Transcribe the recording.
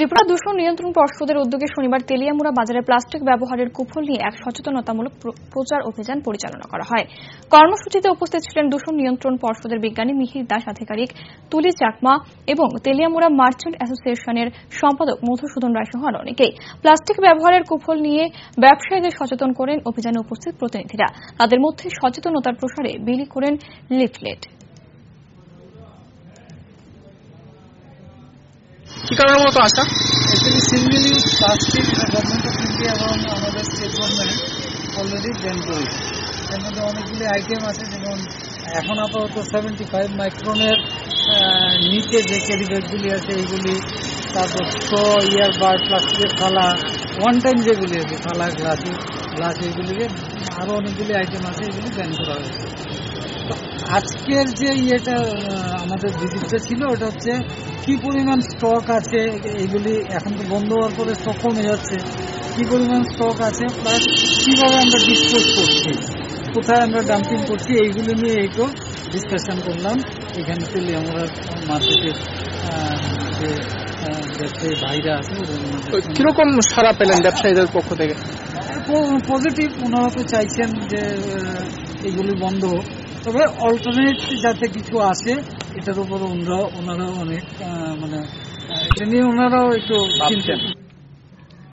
ত্রিপুরা দূষণ নিয়ন্ত্রণ পর্ষদের উদ্যোগে শনিবার তেলিয়ামুড়া বাজারে প্লাস্টিক ব্যবহারের কুফল নিয়ে এক সচেতনতামূলক প্রচার অভিযান পরিচালনা করা হয়। কর্মসূচিতে উপস্থিত ছিলেন দূষণ নিয়ন্ত্রণ পর্ষদের বিজ্ঞানী মিহির দাস আধিকারিক তুলি চাকমা এবং তেলিয়ামুড়া মার্চেন্ট অ্যাসোসিয়েশনের সম্পাদক মধুসূদন রায় সহ অনেকেই। প্লাস্টিক ব্যবহারের কুফল নিয়ে ব্যবসায়ীদের সচেতন করেন অভিযানে উপস্থিত প্রতিনিধিরা। তাদের মধ্যে সচেতনতার প্রসারে বিলি করেন লিফলেট। কি মতো আসা ইউজ প্লাস্টিক গভর্নমেন্ট এবং আমাদের অলরেডি এর মধ্যে অনেকগুলি আইটেম আছে, যেমন এখন আপাতত সেভেন্টি ফাইভ মাইক্রোনের নিচে যে ক্যারি ব্যাগগুলি আছে এইগুলি তারপর স্ট্র ইয়ারবাড প্লাস্টিকের থালা ওয়ান টাইম যেগুলি আছে, থালা গ্লাসি গ্লাস এইগুলিকে আরও অনেকগুলি আইটেম আছে, এগুলি ব্যান করা হয়েছে। আজকের যে ইয়েটা আমাদের ভিজিটটা ছিল, ওটা হচ্ছে কি পরিমাণ স্টক আছে, এইগুলি এখন তো বন্ধ হওয়ার পরে স্টক কমে যাচ্ছে। কি পরিমাণ স্টক আছে প্লাস কীভাবে আমরা ডিসপোজ করছি, কোথায় আমরা ডাম্পিং করছি, এইগুলো নিয়ে একটু ডিসকাশন করলাম। এখানে তেলে আমরা মার্কেটের যে ব্যবসায়ী ভাইরা আছে কীরকম সারা পেলেন ব্যবসায়ীদের পক্ষ থেকে? পজিটিভ ওনারা তো চাইছেন যে এগুলি বন্ধ তবে অল্টারনেট যাতে কিছু আসে এটার উপর ওনারা ওনারা অনেক মানে এটা নিয়ে ওনারাও একটু চিন্তা